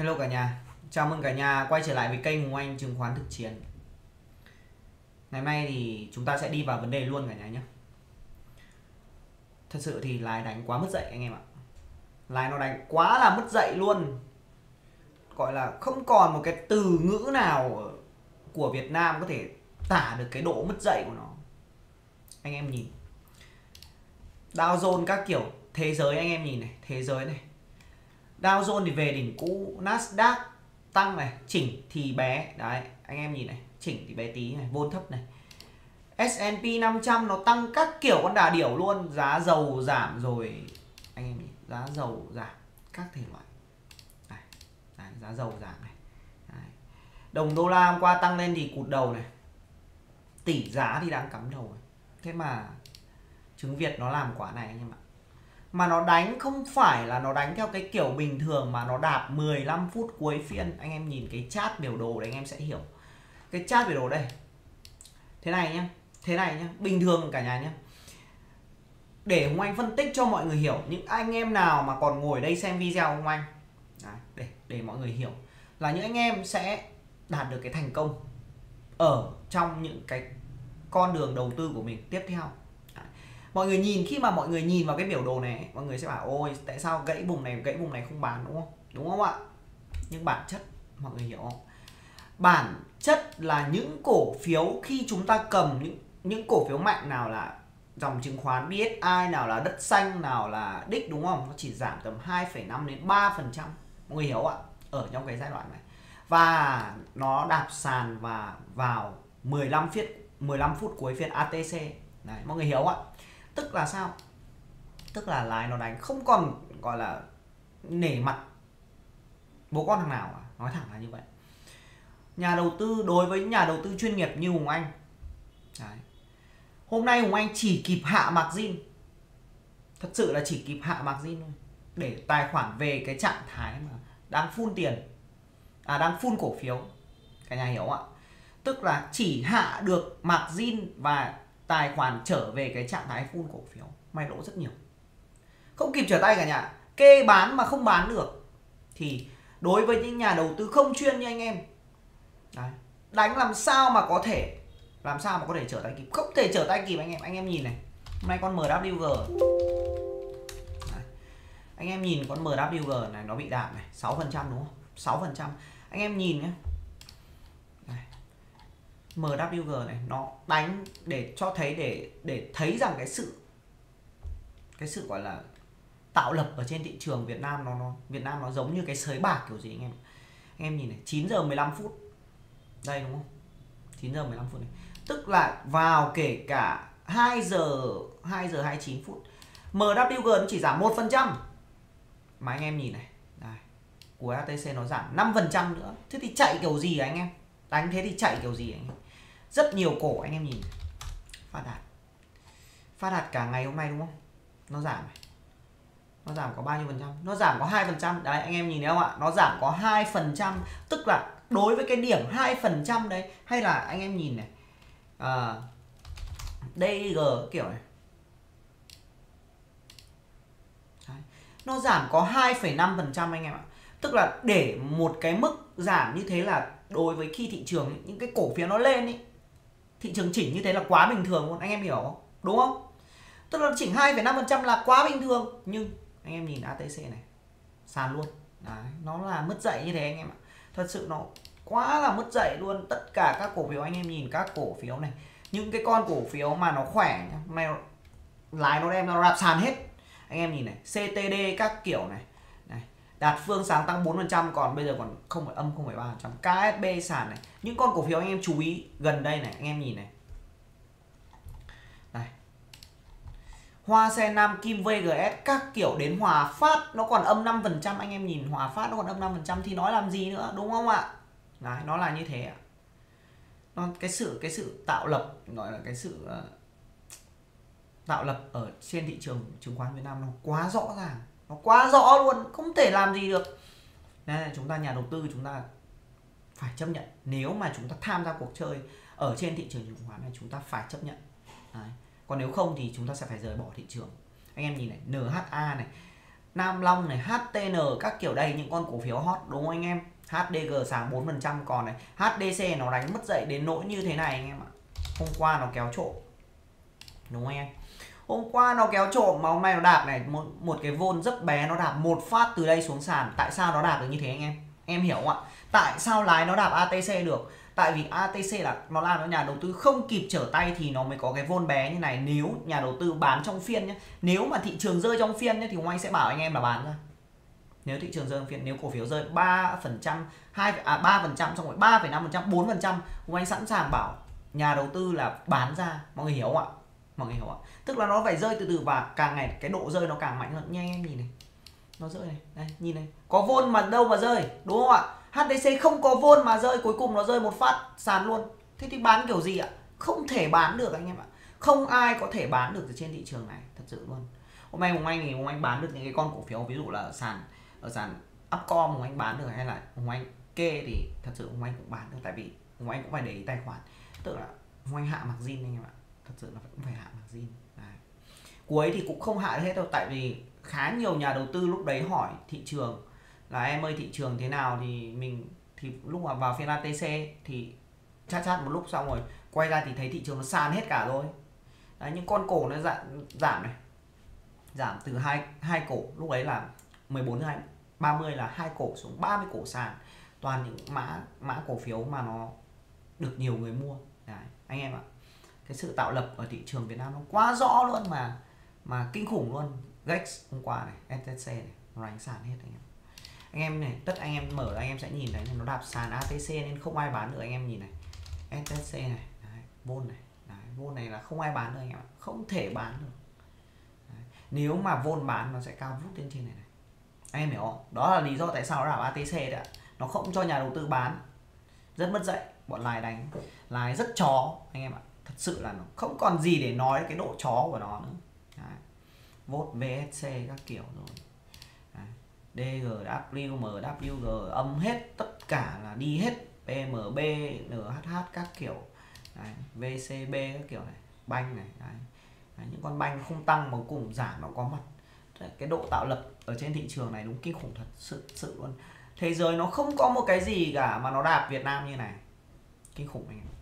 Hello cả nhà, chào mừng cả nhà quay trở lại với kênh Hùng Anh chứng khoán thực chiến. Ngày hôm nay thì chúng ta sẽ đi vào vấn đề luôn cả nhà nhé. Thật sự thì lái đánh quá mất dậy anh em ạ. Lái nó đánh quá là mất dậy luôn. Gọi là không còn một cái từ ngữ nào của Việt Nam có thể tả được cái độ mất dậy của nó. Anh em nhìn. Dow Jones các kiểu thế giới anh em nhìn này Thế giới này. Dow Jones thì về đỉnh cũ. Nasdaq tăng này chỉnh thì bé. Đấy anh em nhìn này chỉnh thì bé tí này vôn thấp này. S&P 500 nó tăng các kiểu con đà điểu luôn. Giá dầu giảm rồi. Anh em nhìn giá dầu giảm các thể loại. Đấy, đấy, giá dầu giảm này. Đấy. đồng đô la hôm qua tăng lên thì cụt đầu này. Tỷ giá thì đang cắm đầu này. thế mà chứng Việt nó làm quả này anh em ạ mà nó đánh không phải là nó đánh theo cái kiểu bình thường mà nó đạp 15 phút cuối phiên. Anh em nhìn cái chat biểu đồ đấy anh em sẽ hiểu. Cái chat biểu đồ đây. Thế này nhá thế này nhá bình thường cả nhà nhá. Để Hùng Anh phân tích cho mọi người hiểu những anh em nào mà còn ngồi đây xem video Hùng Anh? Đấy, để để mọi người hiểu. Là những anh em sẽ đạt được cái thành công ở trong những cái con đường đầu tư của mình tiếp theo mọi người nhìn khi mà mọi người nhìn vào cái biểu đồ này mọi người sẽ bảo ôi tại sao gãy vùng này gãy vùng này không bán? Đúng không? Đúng không ạ? Nhưng bản chất mọi người hiểu không? Bản chất là những cổ phiếu khi chúng ta cầm những những cổ phiếu mạnh nào là dòng chứng khoán BSI nào là đất xanh nào là đích đúng không? Nó chỉ giảm tầm 2,5 đến 3 phần trăm. Mọi người hiểu ạ? Ở trong cái giai đoạn này. Và nó đạp sàn và vào 15 phút 15 phút cuối phiên ATC Đấy, mọi người hiểu ạ? Tức là sao? Tức là lái nó đánh không còn, gọi là, nể mặt bố con thằng nào à? nói thẳng là như vậy. Nhà đầu tư, đối với nhà đầu tư chuyên nghiệp như hùng anh. Đấy. hôm nay hùng anh chỉ kịp hạ margin thật sự là chỉ kịp hạ margin thôi. Để tài khoản về cái trạng thái mà đang phun tiền. À đang phun cổ phiếu. Cả nhà hiểu không ạ? Tức là chỉ hạ được margin và tài khoản trở về cái trạng thái full cổ phiếu may lỗ rất nhiều. Không kịp trở tay cả nhà kê bán mà không bán được thì đối với những nhà đầu tư không chuyên như anh em đấy, đánh làm sao mà có thể làm sao mà có thể trở tay kịp? Không thể trở tay kịp anh em anh em nhìn này hôm nay con MWG đấy. anh em nhìn con MWG này nó bị đạp này 6 phần trăm đúng không? 6 phần trăm. Anh em nhìn nhé MWG này, nó đánh để cho thấy, để để thấy rằng cái sự cái sự gọi là tạo lập ở trên thị trường Việt Nam nó nó, Việt Nam nó giống như cái sới bạc kiểu gì anh em anh em nhìn này 9 giờ 15 phút. Đây, đúng không? 9 giờ 15 phút này. Tức là vào kể cả 2 giờ 2 giờ 29 phút MWG nó chỉ giảm 1% mà anh em nhìn này đây của ATC nó giảm 5% nữa. Thế thì chạy kiểu gì anh em? Đánh thế thì chạy kiểu gì anh? Rất nhiều cổ anh em nhìn. Phát đạt. Phát đạt cả ngày hôm nay đúng không? Nó giảm nó giảm có bao nhiêu phần trăm? Nó giảm có hai phần trăm. Đấy anh em nhìn thấy không ạ? Nó giảm có hai phần trăm. Tức là đối với cái điểm hai phần trăm đấy hay là anh em nhìn này. Ờ, à, DG kiểu này. Đấy. nó giảm có 2,5 phần trăm anh em ạ. Tức là để một cái mức giảm như thế là đối với khi thị trường những cái cổ phiếu nó lên ý thị trường chỉnh như thế là quá bình thường luôn anh em hiểu không? Đúng không? Tức là chỉnh 2,5% là quá bình thường. Nhưng anh em nhìn ATC này sàn luôn. Đấy, nó là mất dậy như thế anh em ạ. Thật sự nó quá là mất dậy luôn. Tất cả các cổ phiếu anh em nhìn các cổ phiếu này những cái con cổ phiếu mà nó khỏe hôm nay lái nó đem nó rạp sàn hết. Anh em nhìn này CTD các kiểu này Đạt Phương sáng tăng 4% còn bây giờ còn không phải âm 0,3%. KSB sàn này. Những con cổ phiếu anh em chú ý gần đây này, anh em nhìn này. Đây. Hoa Sen Nam Kim VGS các kiểu đến Hòa Phát nó còn âm 5%, anh em nhìn Hòa Phát nó còn âm 5% thì nói làm gì nữa, đúng không ạ? Đấy, nó là như thế ạ. Nó cái sự cái sự tạo lập gọi là cái sự uh, tạo lập ở trên thị trường chứng khoán Việt Nam nó quá rõ ràng nó quá rõ luôn, không thể làm gì được. Nên là chúng ta, nhà đầu tư chúng ta phải chấp nhận. Nếu mà chúng ta tham gia cuộc chơi ở trên thị trường chứng khoán này, chúng ta phải chấp nhận. Đấy. còn nếu không thì chúng ta sẽ phải rời bỏ thị trường. Anh em nhìn này NHA này, Nam Long này HTN các kiểu đây, những con cổ phiếu hot, đúng không anh em? HDG sáng 4% còn này. HDC nó đánh mất dậy đến nỗi như thế này anh em ạ. Hôm qua nó kéo trộm. Đúng không anh em? Hôm qua nó kéo trộm mà hôm nay nó đạp này một, một cái vôn rất bé nó đạp một phát từ đây xuống sàn. Tại sao nó đạp được như thế anh em? Em hiểu không ạ? Tại sao lái nó đạp ATC được? Tại vì ATC là nó làm cho nhà đầu tư không kịp trở tay thì nó mới có cái vôn bé như này. Nếu nhà đầu tư bán trong phiên nhé nếu mà thị trường rơi trong phiên nhé thì anh sẽ bảo anh em là bán ra. Nếu thị trường rơi trong phiên nếu cổ phiếu rơi 3 phần trăm hai à ba phần trăm xong rồi ba năm phần trăm bốn phần trăm anh sẵn sàng bảo nhà đầu tư là bán ra. Mọi người hiểu không ạ? Mọi người hiểu ạ. Tức là nó phải rơi từ từ và càng ngày cái độ rơi nó càng mạnh hơn. Nhanh em nhìn này. Nó rơi này. Đây, nhìn này. Có vôn mà đâu mà rơi, đúng không ạ? HDC không có vôn mà rơi, cuối cùng nó rơi một phát, sàn luôn. Thế thì bán kiểu gì ạ? Không thể bán được anh em ạ. Không ai có thể bán được trên thị trường này, thật sự luôn. Hôm nay hùng anh thì hùng anh bán được những cái con cổ phiếu, ví dụ là sàn, ở sàn upcom hùng anh bán được hay là hùng anh kê thì thật sự hùng anh cũng bán được, tại vì hùng anh cũng phải để ý tài khoản. Tức là hùng anh hạ mặc zin anh em ạ thật sự là cũng phải hạ margin zin. Cuối thì cũng không hạ hết đâu tại vì khá nhiều nhà đầu tư lúc đấy hỏi thị trường là em ơi thị trường thế nào? Thì mình thì lúc mà vào phiên ATC thì chát chát một lúc xong rồi quay ra thì thấy thị trường nó sàn hết cả rồi. Đấy, những con cổ nó giảm giảm này. Giảm từ hai hai cổ lúc đấy là 14 hai 30 là hai cổ xuống 30 cổ sàn. Toàn những mã mã cổ phiếu mà nó được nhiều người mua. Đấy, anh em ạ cái sự tạo lập ở thị trường Việt Nam nó quá rõ luôn mà mà kinh khủng luôn. Gex hôm qua này STC này nó đánh sàn hết anh em. Anh em này tất anh em mở anh em sẽ nhìn thấy nó đạp sàn ATC nên không ai bán được anh em nhìn này. STC này đấy, vôn này đấy, vôn này là không ai bán được anh em ạ. Không thể bán được. Đấy. nếu mà vôn bán nó sẽ cao vút lên trên này này. Anh em hiểu không? Đó là lý do tại sao nó đạp ATC đấy ạ. Nó không cho nhà đầu tư bán. Rất mất dạy bọn lái đánh lái rất chó anh em ạ thật sự là nó không còn gì để nói cái độ chó của nó nữa. Đấy. vốt VSC các kiểu rồi. DG, MWG âm hết tất cả là đi hết. PMB, NHH các kiểu. Đấy, VCB các kiểu này. Banh này. Đấy. Đấy, những con banh không tăng mà cùng giảm nó có mặt. Đấy, cái độ tạo lập ở trên thị trường này đúng kinh khủng thật sự sự luôn. Thế giới nó không có một cái gì cả mà nó đạp Việt Nam như này. Kinh khủng anh thật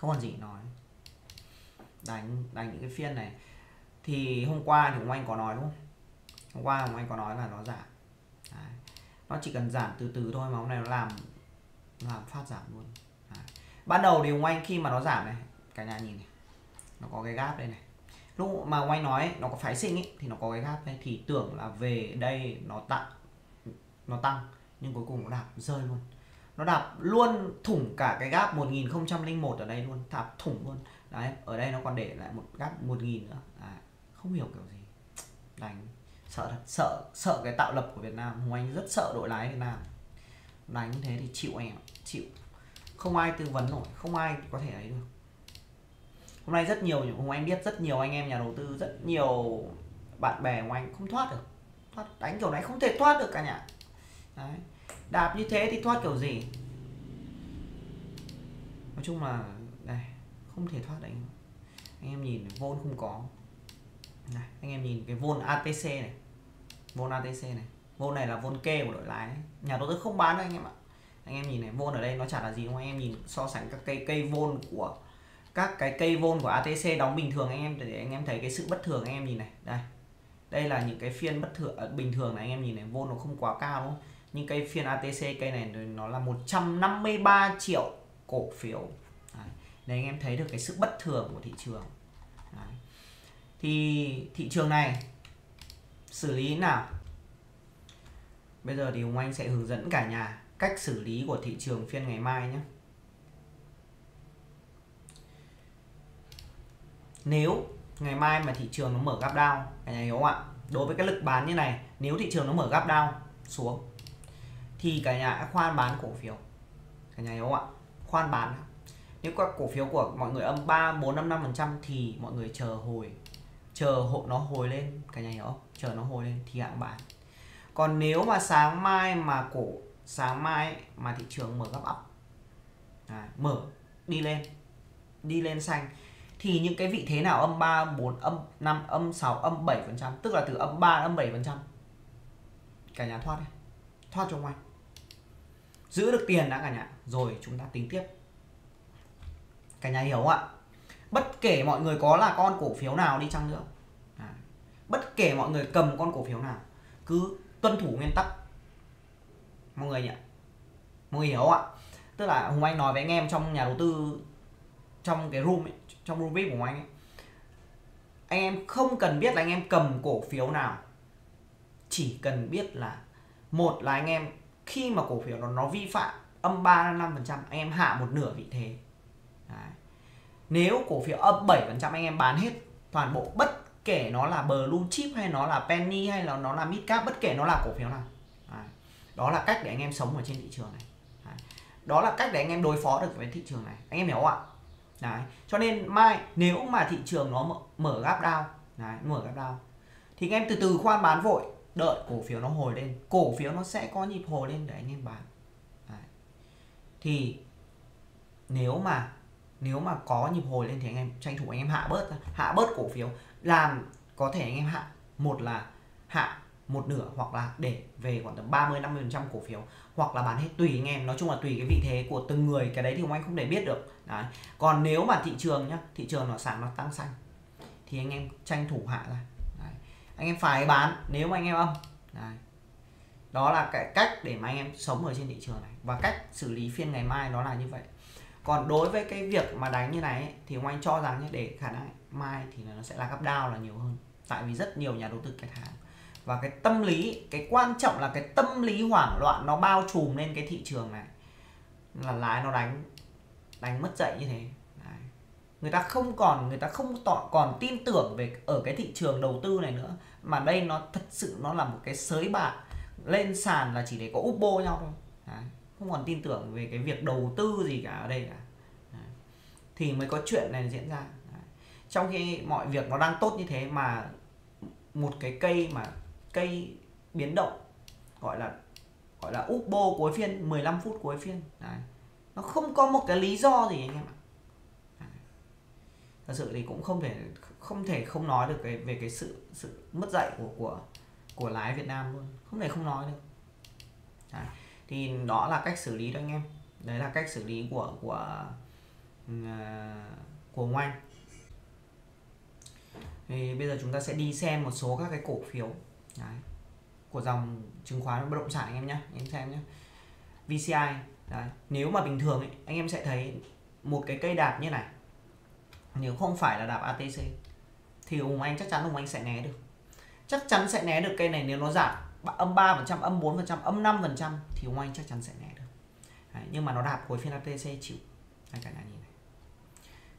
không còn gì nói, đánh đánh những cái phiên này. Thì hôm qua thì ông anh có nói đúng không? Hôm qua ông anh có nói là nó giảm. Đấy. nó chỉ cần giảm từ từ thôi mà hôm nay nó làm làm phát giảm luôn. Đấy. ban đầu thì ông anh khi mà nó giảm này, cả nhà nhìn này, nó có cái gáp đây này. Lúc mà ông anh nói nó có phái sinh ấy, thì nó có cái gáp đây. Thì tưởng là về đây nó tăng nó tăng, nhưng cuối cùng nó đạp rơi luôn nó đạp luôn thủng cả cái gap 1001 ở đây luôn đạp thủng luôn. Đấy ở đây nó còn để lại một gap 1000 nữa. À, không hiểu kiểu gì. Đánh sợ thật sợ sợ cái tạo lập của Việt Nam. Hùng Anh rất sợ đội lái Việt Nam. Đánh như thế thì chịu em chịu. Không ai tư vấn nổi không ai có thể ấy được. Hôm nay rất nhiều Hùng Anh biết rất nhiều anh em nhà đầu tư rất nhiều bạn bè của anh không thoát được. Thoát đánh kiểu này không thể thoát được cả nhà. Đấy đạp như thế thì thoát kiểu gì? Nói chung là đây không thể thoát anh. Anh em nhìn vôn không có. Này, anh em nhìn cái vôn ATC này. Vôn ATC này. Vôn này là vôn kê của đội lái nhà đầu tư không bán đâu anh em ạ. Anh em nhìn này vôn ở đây nó chả là gì không? Anh em nhìn so sánh các cây cây vôn của các cái cây vôn của ATC đóng bình thường anh em để anh em thấy cái sự bất thường anh em nhìn này. Đây. Đây là những cái phiên bất thường ờ, bình thường này anh em nhìn này vôn nó không quá cao đúng không? Nhưng cây phiên ATC cây này nó là 153 triệu cổ phiếu. Đấy. để anh em thấy được cái sự bất thường của thị trường. Đấy. thì thị trường này, xử lý nào? Bây giờ thì Hùng Anh sẽ hướng dẫn cả nhà cách xử lý của thị trường phiên ngày mai nhé. Nếu ngày mai mà thị trường nó mở gap down cái này hiểu không ạ? Đối với cái lực bán như này, nếu thị trường nó mở gap down xuống thì cả nhà khoan bán cổ phiếu. Cả nhà hiểu không ạ. Khoan bán. Nếu các cổ phiếu của mọi người âm 3 4 5 5 phần trăm thì mọi người chờ hồi chờ hộ nó hồi lên. Cả nhà hiểu không chờ nó hồi lên thì hạng bán. Còn nếu mà sáng mai mà cổ sáng mai mà thị trường mở gấp ấp à, mở đi lên đi lên xanh thì những cái vị thế nào âm 3, 4, âm 5, âm 6, âm 7%, tức là từ âm 3 âm 7%. Cả nhà thoát đi. Thoát cho ngoài. Giữ được tiền đã cả nhà, rồi chúng ta tính tiếp. Cả nhà hiểu không ạ? Bất kể mọi người có là con cổ phiếu nào đi chăng nữa. À, bất kể mọi người cầm con cổ phiếu nào, cứ tuân thủ nguyên tắc. Mọi người nhỉ? Mọi người hiểu không ạ? Tức là Hùng Anh nói với anh em trong nhà đầu tư trong cái room ấy, trong room VIP của anh ấy anh em không cần biết là anh em cầm cổ phiếu nào chỉ cần biết là một là anh em khi mà cổ phiếu nó nó vi phạm âm 3 5 phần trăm anh em hạ một nửa vị thế Đấy. nếu cổ phiếu âm 7 phần trăm anh em bán hết toàn bộ bất kể nó là blue chip hay nó là penny hay là nó là mid cap bất kể nó là cổ phiếu nào Đấy. đó là cách để anh em sống ở trên thị trường này Đấy. đó là cách để anh em đối phó được với thị trường này anh em hiểu không ạ Đấy. Cho nên mai nếu mà thị trường nó mở, mở gap down, đấy, mở gap down thì anh em từ từ khoan bán vội, đợi cổ phiếu nó hồi lên, cổ phiếu nó sẽ có nhịp hồi lên để anh em bán. Đấy. Thì nếu mà nếu mà có nhịp hồi lên thì anh em tranh thủ anh em hạ bớt hạ bớt cổ phiếu làm có thể anh em hạ một là hạ một nửa hoặc là để về khoảng tầm 30 50 phần trăm cổ phiếu hoặc là bán hết tùy anh em nói chung là tùy cái vị thế của từng người cái đấy thì ông anh không thể biết được đấy. còn nếu mà thị trường nhá thị trường nó sáng nó tăng xanh thì anh em tranh thủ hạ ra anh em phải bán nếu mà anh em âm. Đấy. đó là cái cách để mà anh em sống ở trên thị trường này. Và cách xử lý phiên ngày mai nó là như vậy. Còn đối với cái việc mà đánh như này ấy, thì ông anh cho rằng để khả năng mai thì nó sẽ là gấp đao là nhiều hơn. Tại vì rất nhiều nhà đầu tư kẹt hàng. Và cái tâm lý cái quan trọng là cái tâm lý hoảng loạn nó bao trùm lên cái thị trường này. Là lái nó đánh đánh mất dậy như thế người ta không còn người ta không tỏ, còn tin tưởng về ở cái thị trường đầu tư này nữa mà đây nó thật sự nó là một cái sới bạc lên sàn là chỉ để có úp bô nhau thôi Đấy. không còn tin tưởng về cái việc đầu tư gì cả ở đây cả Đấy. thì mới có chuyện này diễn ra Đấy. trong khi mọi việc nó đang tốt như thế mà một cái cây mà cây biến động gọi là gọi là úp bô cuối phiên 15 phút cuối phiên Đấy. nó không có một cái lý do gì anh em ạ thật sự thì cũng không thể không thể không nói được cái về cái sự sự mất dạy của của của lái Việt Nam luôn. Không thể không nói được. Đấy. thì đó là cách xử lý đó anh em. Đấy là cách xử lý của của uh, của Ngoanh. Thì bây giờ chúng ta sẽ đi xem một số các cái cổ phiếu. Đấy. của dòng chứng khoán bất động sản anh em nhé anh em xem nhé VCI Đấy. nếu mà bình thường ấy, anh em sẽ thấy một cái cây đạp như này nếu không phải là đạp ATC thì Hùng Anh chắc chắn Hùng Anh sẽ né được. Chắc chắn sẽ né được cây này nếu nó giảm âm 3%, âm 4%, âm 5% thì Hùng Anh chắc chắn sẽ né được. Đấy. nhưng mà nó đạp cuối phiên ATC chịu. Đây cả nhà nhìn này.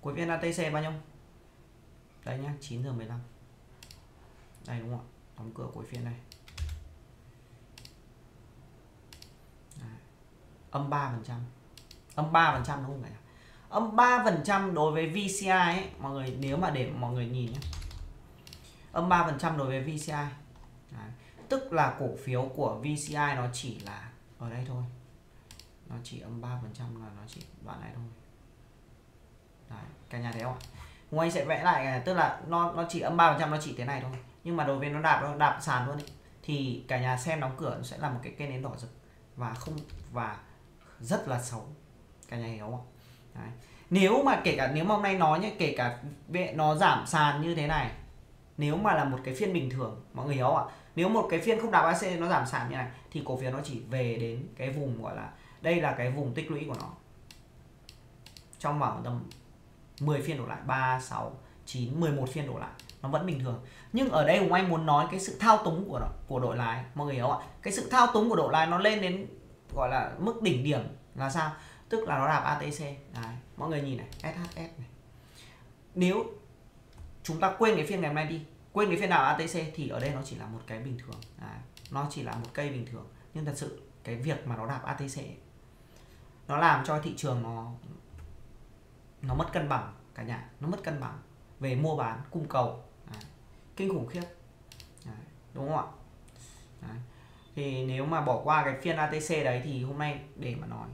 Cuối phiên ATC bao nhiêu? Đây nhá 9 giờ 15 đây đúng không ạ? Đóng cửa cuối phiên này Đấy. âm 3% âm 3% đúng không cả nhà âm 3 phần trăm đối với VCI ấy mọi người nếu mà để mọi người nhìn nhé âm 3 phần trăm đối với VCI Đấy. tức là cổ phiếu của VCI nó chỉ là ở đây thôi. Nó chỉ âm 3 phần trăm là nó chỉ đoạn này thôi. Đấy, cả nhà thấy không ạ? Ngoài Anh sẽ vẽ lại tức là nó nó chỉ âm 3 phần trăm nó chỉ thế này thôi. Nhưng mà đối với nó đạp nó đạp sàn luôn ấy, thì cả nhà xem đóng cửa nó sẽ là một cái cây nến đỏ rực. Và không và rất là xấu. Cả nhà hiểu không Đấy. nếu mà kể cả nếu mà hôm nay nói nhé kể cả nó giảm sàn như thế này nếu mà là một cái phiên bình thường mọi người hiểu không ạ? Nếu một cái phiên không đạp AC nó giảm sàn như này thì cổ phiếu nó chỉ về đến cái vùng gọi là đây là cái vùng tích lũy của nó. Trong vòng tầm 10 phiên đổ lại 3, 6, 9, 11 phiên đổ lại nó vẫn bình thường. Nhưng ở đây Hùng Anh muốn nói cái sự thao túng của của đội lái mọi người hiểu không ạ? Cái sự thao túng của đội lái nó lên đến gọi là mức đỉnh điểm là sao? Tức là nó đạp ATC Đấy. mọi người nhìn này SHS này nếu chúng ta quên cái phiên ngày hôm nay đi, quên cái phiên nào ATC thì ở đây nó chỉ là một cái bình thường Đấy. nó chỉ là một cây bình thường nhưng thật sự, cái việc mà nó đạp ATC nó làm cho thị trường nó nó mất cân bằng, cả nhà, nó mất cân bằng về mua bán, cung cầu Đấy. kinh khủng khiếp Đấy. đúng không ạ Đấy. thì nếu mà bỏ qua cái phiên ATC đấy thì hôm nay để mà nói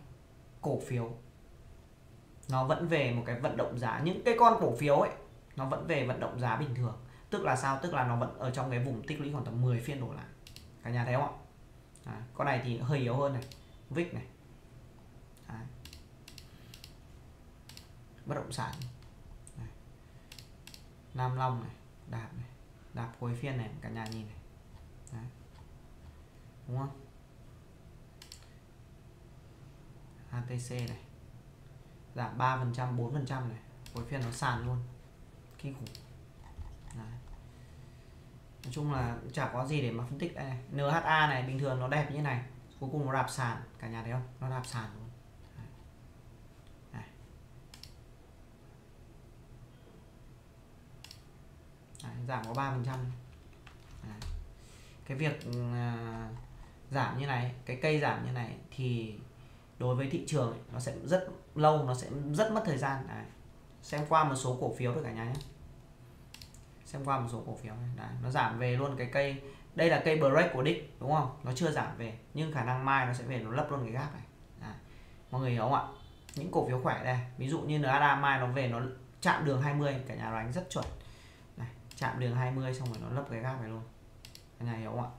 cổ phiếu. Nó vẫn về một cái vận động giá. Những cái con cổ phiếu ấy nó vẫn về vận động giá bình thường. Tức là sao? Tức là nó vẫn ở trong cái vùng tích lũy khoảng tầm 10 phiên đổ lại. Cả nhà thấy không ạ? À, con này thì hơi yếu hơn này. Vic này. Đấy. bất động sản. Này. nam long này đạp này. Đạp cuối phiên này cả nhà nhìn này. Đấy. đúng không? ATC này giảm 3% 4% này cuối phiên nó sàn luôn kinh khủng Đấy. nói chung là chả có gì để mà phân tích đây này. NHA này bình thường nó đẹp như này cuối cùng nó đạp sàn cả nhà thấy không nó đạp sàn luôn Đấy. Đấy. Đấy, giảm có 3% Đấy. cái việc uh, giảm như này cái cây giảm như này thì đối với thị trường ấy, nó sẽ rất lâu nó sẽ rất mất thời gian Đấy. xem qua một số cổ phiếu thôi cả nhà nhé xem qua một số cổ phiếu này. Đấy. nó giảm về luôn cái cây đây là cây break của đích đúng không nó chưa giảm về nhưng khả năng mai nó sẽ về nó lấp luôn cái gap này Đấy. mọi người hiểu không ạ những cổ phiếu khỏe đây ví dụ như NADA mai nó về nó chạm đường 20 cả nhà đánh rất chuẩn này chạm đường 20 xong rồi nó lấp cái gap này luôn cả nhà hiểu không ạ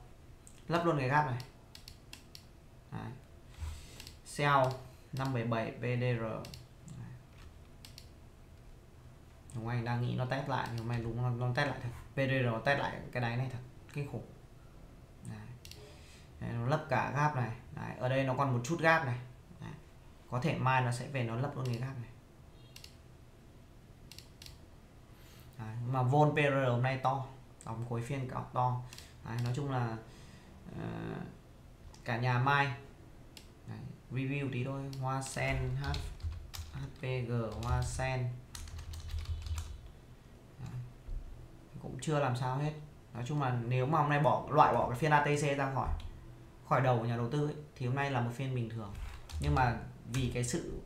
lấp luôn cái gap này Đấy cell 577 PDR Đúng anh đang nghĩ nó test lại nhưng mà đúng nó, nó test lại thật PDR nó test lại cái đáy này thật kinh khủng Đấy. Đấy, nó lấp cả gap này Đấy. ở đây nó còn một chút gap này Đấy. có thể mai nó sẽ về nó lấp luôn cái gap này Đấy. mà vol pr hôm nay to tổng khối phiên cả to Đấy. nói chung là uh, cả nhà mai Đấy review tí thôi. Hoa sen H HPG hoa sen. Cũng chưa làm sao hết. Nói chung là nếu mà hôm nay bỏ loại bỏ cái phiên ATC ra khỏi khỏi đầu của nhà đầu tư ấy, thì hôm nay là một phiên bình thường. Nhưng mà vì cái sự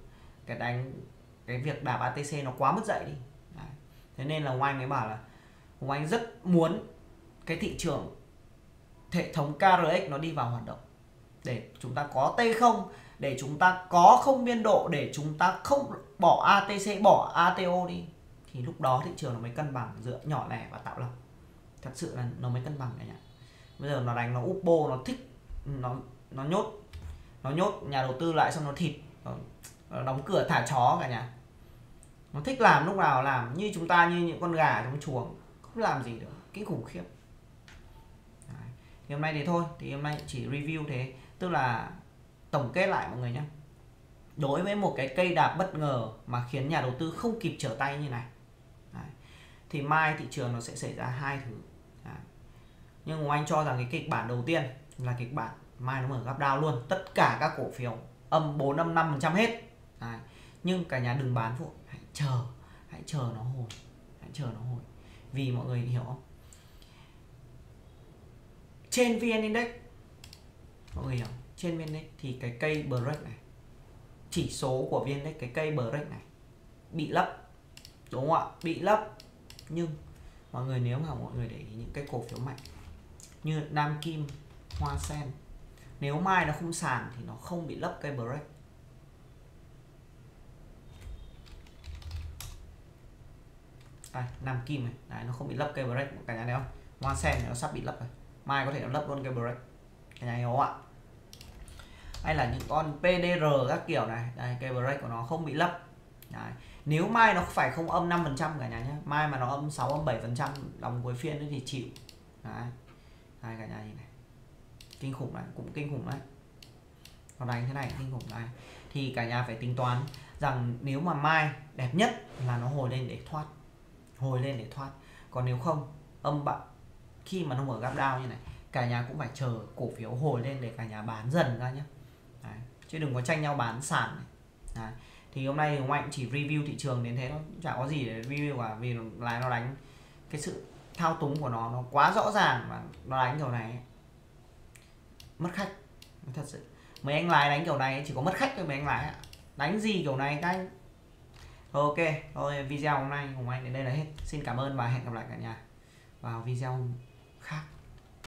cái đánh cái việc đạp ATC nó quá mất dậy đi. Đấy. thế nên là Hùng Anh mới bảo là Hùng Anh rất muốn cái thị trường hệ thống KRX nó đi vào hoạt động. Để chúng ta có T không để chúng ta có không biên độ, để chúng ta không bỏ ATC bỏ ATO đi, thì lúc đó thị trường nó mới cân bằng giữa nhỏ lẻ và tạo lập. Thật sự là nó mới cân bằng đấy nhỉ bây giờ nó đánh nó upo nó thích, nó nó nhốt nó nhốt nhà đầu tư lại xong nó thịt, nó đóng cửa thả chó cả nhà. Nó thích làm lúc nào làm, như chúng ta như những con gà trong chuồng, không làm gì được kinh khủng khiếp. Đấy. thì hôm nay thì thôi, thì hôm nay chỉ review thế. Tức là tổng kết lại mọi người nhé đối với một cái cây đạp bất ngờ mà khiến nhà đầu tư không kịp trở tay như này, Đấy. thì mai thị trường nó sẽ xảy ra hai thứ, Đấy. nhưng Hùng Anh cho rằng cái kịch bản đầu tiên là kịch bản mai nó mở gấp đao luôn, tất cả các cổ phiếu âm bốn, âm năm phần trăm hết, Đấy. nhưng cả nhà đừng bán vội, hãy chờ hãy chờ nó hồi, hãy chờ nó hồi vì mọi người hiểu không trên VN Index, mọi người hiểu trên viên đấy thì cái cây break này chỉ số của viên đấy cái cây break này bị lấp đúng không ạ? Bị lấp. Nhưng mọi người nếu mà mọi người để ý những cái cổ phiếu mạnh như Nam Kim Hoa Sen nếu mai nó không sàn thì nó không bị lấp cây break. Đây, Nam Kim này đấy, nó không bị lấp cây break cả nhà thấy không? Hoa Sen nó sắp bị lấp rồi mai có thể nó lấp luôn cây break. Cả nhà hiểu không ạ? Hay là những con PDR các kiểu này. Đây, cây break của nó không bị lấp. Đấy. Nếu mai nó phải không âm 5% cả nhà nhé mai mà nó âm 6 âm 7% đóng cuối phiên thì chịu. Đấy. Đây cả nhà nhìn này. Kinh khủng này, cũng kinh khủng đấy. Nó đánh thế này, kinh khủng này thì cả nhà phải tính toán rằng nếu mà mai đẹp nhất là nó hồi lên để thoát. Hồi lên để thoát. Còn nếu không, âm bạn khi mà nó mở gap down như này, cả nhà cũng phải chờ cổ phiếu hồi lên để cả nhà bán dần ra nhé Đấy. chứ đừng có tranh nhau bán sản này. Đấy. Thì hôm nay Hùng Anh chỉ review thị trường đến thế nó chả có gì để review cả, vì là nó đánh cái sự thao túng của nó nó quá rõ ràng và nó đánh kiểu này mất khách, thật sự. Mấy anh lái đánh kiểu này chỉ có mất khách thôi mấy anh lái đánh gì kiểu này các anh? Ok, thôi video hôm nay Hùng Anh đến đây là hết. Xin cảm ơn và hẹn gặp lại cả nhà vào video khác.